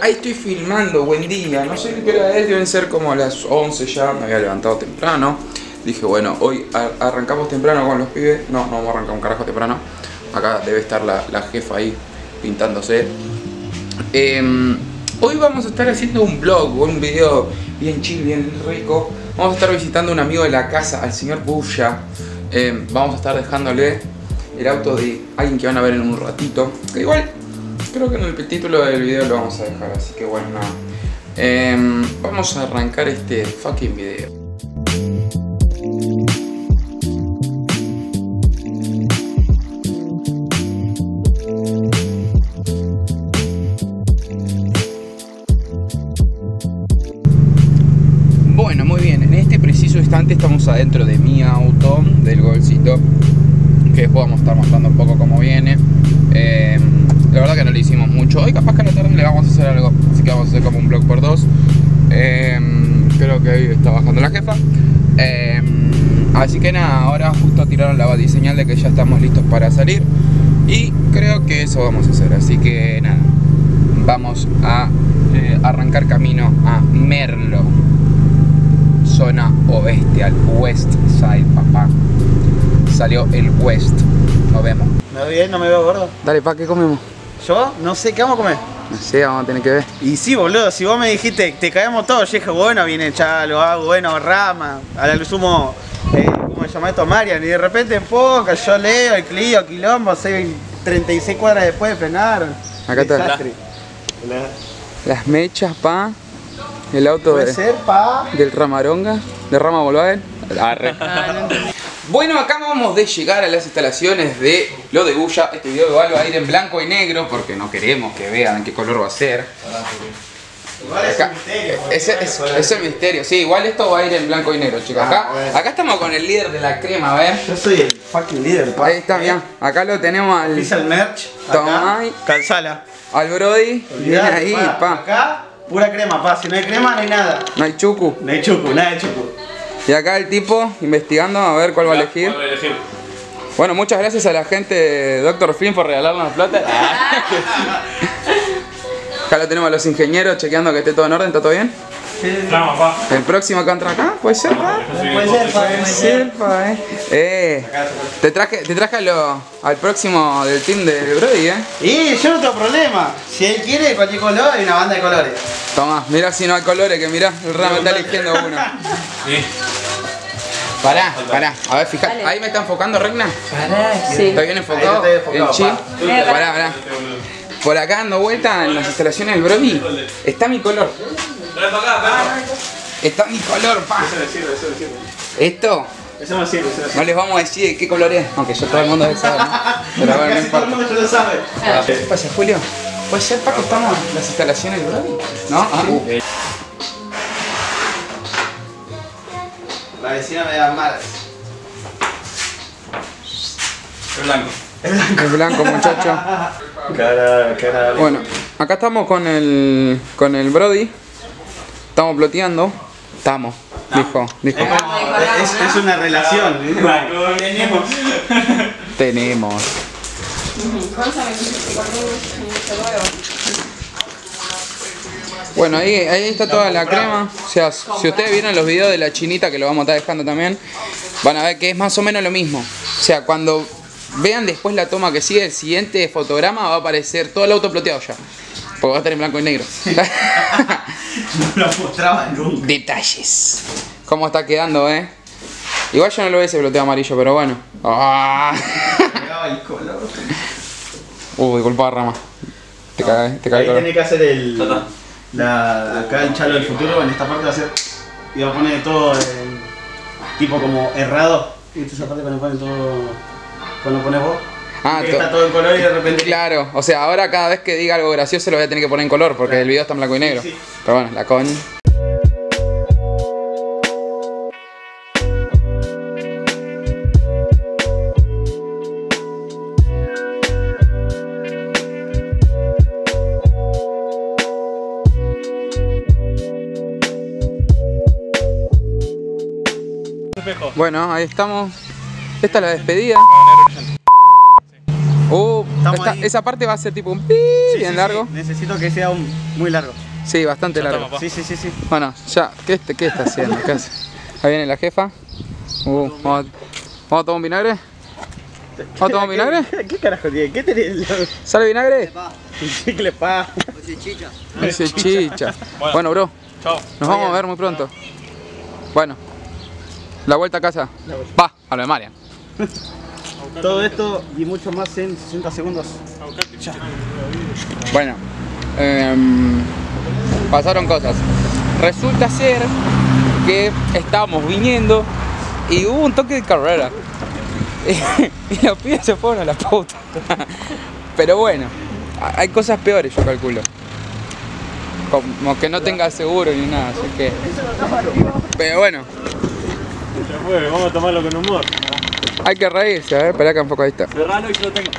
ahí estoy filmando, buen día. No sé qué hora es, deben ser como las 11 ya. Me había levantado temprano. Dije, bueno, hoy arrancamos temprano con los pibes. No, no vamos a arrancar un carajo temprano. Acá debe estar la, jefa ahí pintándose. Em, hoy vamos a estar haciendo un vlog, un video bien chill, bien rico. Vamos a estar visitando a un amigo de la casa, al señor Bulla. Em, vamos a estar dejándole el auto de alguien que van a ver en un ratito. Que igual, creo que en el título del video lo vamos a dejar, así que bueno, nada. Em, vamos a arrancar este fucking video. estamos adentro de mi auto, del golcito, que después vamos a estar mostrando un poco cómo viene. Eh, la verdad que no le hicimos mucho. Hoy capaz que a la tarde le vamos a hacer algo, así que vamos a hacer como un blog por dos. Eh, creo que ahí está bajando la jefa. Eh, así que nada, ahora justo tiraron la batiseñal de que ya estamos listos para salir. Y creo que eso vamos a hacer, así que nada, vamos a arrancar camino a Merlo zona oeste, al west side, papá. Salió el west. Nos vemos. ¿Me veo bien? ¿No me veo gordo? Dale, pa, ¿qué comemos? ¿Yo? No sé, ¿qué vamos a comer? No sé, vamos a tener que ver. Y sí, boludo, si vos me dijiste, te caemos todos, yo dije, bueno, viene Chalo, hago, bueno, Rama, a la luz sumo, eh, ¿cómo se llama esto? Marian, y de repente, poca, yo leo, el Clio, Quilombo, 36 cuadras después de frenar. Acá está. Las mechas, pa. El auto de, ser, pa? del Ramaronga, de Rama Volkswagen. Ah, bueno, acabamos de llegar a las instalaciones de lo de Bulla. Este video igual va a ir en blanco y negro porque no queremos que vean qué color va a ser. Igual es un misterio. Es, el misterio, sí, igual esto va a ir en blanco y negro, chicos. Acá, ah, acá estamos con el líder de la crema, a ver. Yo soy el fucking líder, pa. Ahí está, bien. Acá lo tenemos al. el merch. Tomai. Calzala. Al Brody. Viene ahí, pa. Acá Pura crema, pa. Si no hay crema, no hay nada. No hay chucu. No hay chucu, nada de chucu. Y acá el tipo investigando a ver cuál va a elegir. Bueno, muchas gracias a la gente de Dr. Film por regalarnos la plata. acá lo tenemos a los ingenieros chequeando que esté todo en orden, ¿está todo bien? ¿El próximo que entra acá? ¿Puede ser, pa? Puede ser, pa. Puede ser, pa, eh. eh. te traje, te traje al próximo del team de Brody, eh. Y yo no tengo problema. Si él quiere cualquier color, hay una banda de colores. Toma, mira si no hay colores, que mirá, el Ram está eligiendo uno. Pará, pará. A ver, fíjate. Ahí me está enfocando, Regna. Pará, sí. ¿Está bien enfocado? ¿El chip? Pará, pará. Por acá dando vuelta en las instalaciones del Brody, está mi color. Está mi color, pa. ¿Esto? Eso no sirve, No les vamos a decir qué color es, aunque yo todo el mundo debe saber, ¿no? Pero bueno, no importa. Todo el mundo lo sabe. ¿Qué pasa, Julio? ¿Puede ser que estamos en las instalaciones del Brody? ¿No? Ah, uh. La vecina me da malas. Es blanco. Es blanco. Es blanco, muchacho. Cara, cara. Bueno, acá estamos con el, con el Brody. Estamos ploteando. Estamos. Dijo, dijo. Es, es una relación. Tenemos. Tenemos. Bueno, ahí, ahí está toda la crema. O sea, si ustedes vieron los videos de la chinita, que lo vamos a estar dejando también, van a ver que es más o menos lo mismo. O sea, cuando vean después la toma que sigue, el siguiente fotograma va a aparecer todo el auto ploteado ya. Porque va a estar en blanco y negro. no lo mostraba nunca. Detalles. ¿Cómo está quedando, eh? Igual yo no lo veo ese ploteo amarillo, pero bueno. ¡Ah! el color. Uh, disculpa, Rama. Te cae, te cae Ahí tiene que hacer el. La, acá el chalo del futuro, en esta parte va a hacer. Y va a poner todo en, tipo como errado. Y esta parte cuando pone todo. Cuando pones vos. Ah, está todo en color y de repente. Claro, o sea, ahora cada vez que diga algo gracioso lo voy a tener que poner en color porque el video está en blanco y negro. Pero bueno, la con. Bueno, ahí estamos. Esta es la despedida. Uh, esta- esa parte va a ser tipo un pi Sí, bien sí, largo. sí. Necesito que sea un, muy largo. Sí, bastante largo. Sí, sí, sí, sí. Bueno, ya, ¿qué, este- qué está haciendo? ¿Qué hace? Ahí viene la jefa. Uh, vamos, a, ¿Vamos a tomar un vinagre? ¿Vamos a tomar un vinagre? ¿Qué, qué carajo tiene? ¿Qué tenés? ¿Sale vinagre? Un chicle pa. Dice chicha. Bueno, bro, Chao. nos vamos a ver muy pronto. Bueno, la vuelta a casa. Va, a lo de Marian. Todo esto y mucho más en 60 segundos. Bueno, em, pasaron cosas. Resulta ser que estábamos viniendo y hubo un toque de carrera. y los pibes se fueron a la puta. Pero bueno, hay cosas peores, yo calculo. Como que no tenga seguro ni nada, así que. Pero bueno, Ya fue, vamos a tomarlo con humor. Hay que reírse, a ver, espera que un poco ahí está. Ferrano y yo lo tengo.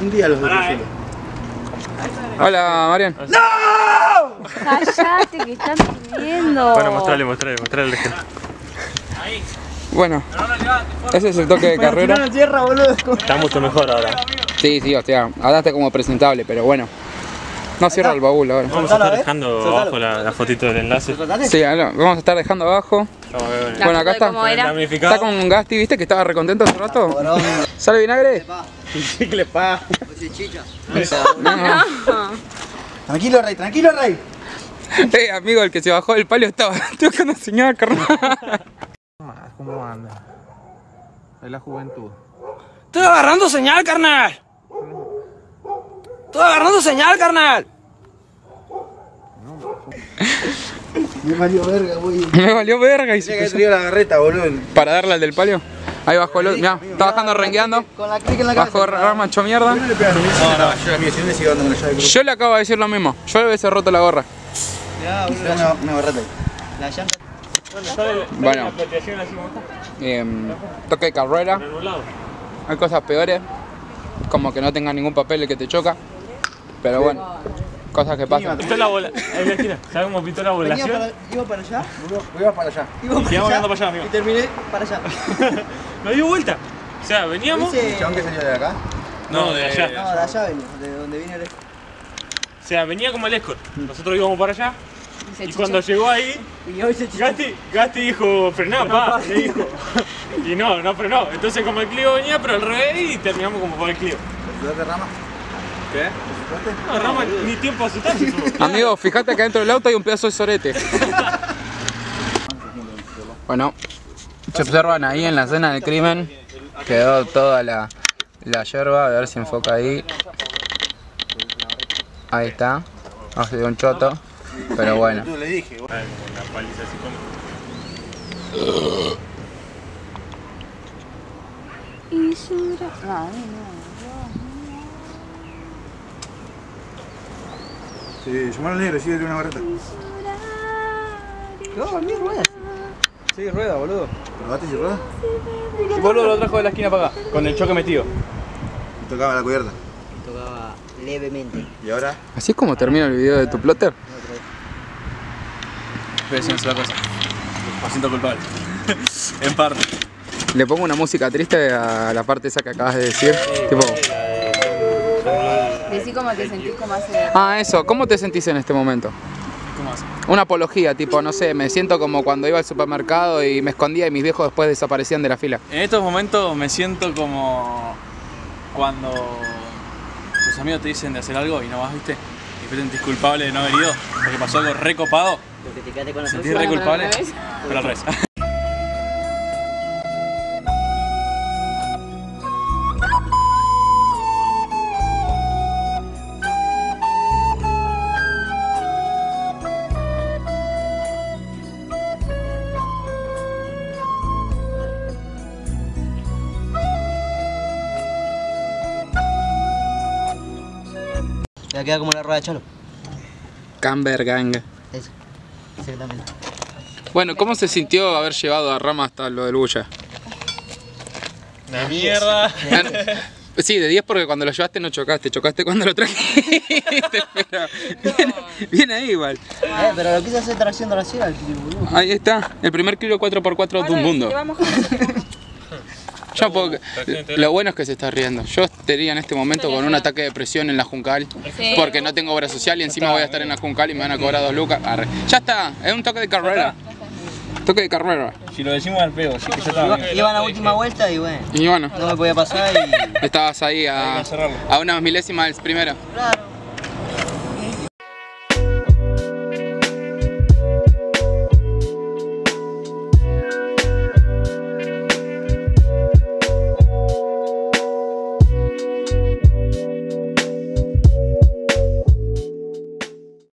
Un día los dejo eh. Hola, Marian. Cállate, que están viendo. Bueno, mostrale, mostrale, mostrale legend. Bueno, ese es el toque de carrera. Está mucho mejor ahora. Sí, sí, o sea, ahora está como presentable, pero bueno. No cierra el baúl ahora. Vamos a estar ¿eh? dejando Soltalo. abajo la, la fotito del enlace. Sí, vamos a estar dejando abajo. Bueno, acá está. Está con Gasti, ¿viste? Que estaba recontento hace rato. ¿Sale vinagre? Un chicle pa. No. Tranquilo, Rey, tranquilo, Rey. Eh, amigo, el que se bajó del palio estaba tocando señal, carnal. ¿Cómo anda? Es la juventud. Estoy agarrando señal, carnal. Estoy agarrando señal, carnal. Me valió verga, güey. Me valió verga y se que traído la garreta, boludo. Para darle al del palio. Ahí bajó el otro. Mirá, está bajando rengueando. Con la clic en la Bajó rama hecho mierda. No, no, yo Yo le acabo de decir lo mismo. Yo le hubiese roto la gorra. Una, una barreta ahí. La llanta. Bueno. Em, toque de carrera. Hay cosas peores. Como que no tenga ningún papel el que te choca. Pero bueno, cosas que pasan. Pintó la bola. En la esquina. ¿Sabes cómo la volación? iba para allá. Voy a para allá. Iba Y para allá, amigo. terminé para allá. Nos dio vuelta. O sea, veníamos. ¿El chabón que salió de acá? No, de allá. de allá venía, de donde vine el O sea, venía como el escort. Nosotros íbamos para allá. Y cuando llegó ahí, Y hoy se Gasti, Gasti dijo, frená, pa, le dijo. Y no, no frenó. Entonces como el Clio venía, pero al revés y terminamos como para el Clio. ¿Ayudaste, Rama? ¿Qué? No, Rama, ni tiempo a asustarse. Amigo, fíjate que dentro del auto hay un pedazo de sorete. Bueno, se observan ahí en la escena del crimen. Quedó toda la, la yerba, a ver si enfoca ahí. Ahí está. Se dio un choto. Pero bueno. Tú le dije, Una paliza así como. Y llora. No, a mí no. Sí, llamar al negro, sí, de una barreta. No, a mí ruedas. Sí, rueda, boludo. ¿Probaste si rueda? Y boludo lo trajo de la esquina para acá, con el choque metido. Y tocaba la cubierta. Tocaba levemente. ¿Y ahora? Así es como termina el video de tu plotter. Fíjense la cosa. Me siento culpable. en parte. Le pongo una música triste a la parte esa que acabas de decir. Tipo, Decí como te sentís como hace. ah, eso, ¿cómo te sentís en este momento? ¿Cómo hace? Una apología, tipo, no sé, me siento como cuando iba al supermercado y me escondía y mis viejos después desaparecían de la fila. En estos momentos me siento como cuando tus amigos te dicen de hacer algo y no vas, ¿viste? Y te sentís culpable de no haber ido porque pasó algo recopado. Lo que te quedaste con ¿Te sentís re culpable? Pero al revés. Ya queda como la rueda de chalo. Camber Gang. Eso. Exactamente. Bueno, ¿cómo se sintió haber llevado a Rama hasta lo del Bulla? Una mierda. Sí, de 10 porque cuando lo llevaste no chocaste, chocaste cuando lo trajiste, pero bien, bien ahí igual. Eh, pero lo quise hacer trayendo la sierra al clip, boludo. Ahí está, el primer kilo 4x4 de un mundo. Yo puedo- lo bueno es que se está riendo. Yo estaría en este momento con un ataque de presión en la Juncal porque no tengo obra social y encima voy a estar en la Juncal y me van a cobrar dos lucas. Arre. Ya está, es un toque de carrera. Toque de carrera. Si lo decimos al pego, sí que ya Iba, está. iban a última vuelta y bueno, Y bueno, no me podía pasar y. estabas ahí a, cerrarlo. a unas milésimas del primero. Claro.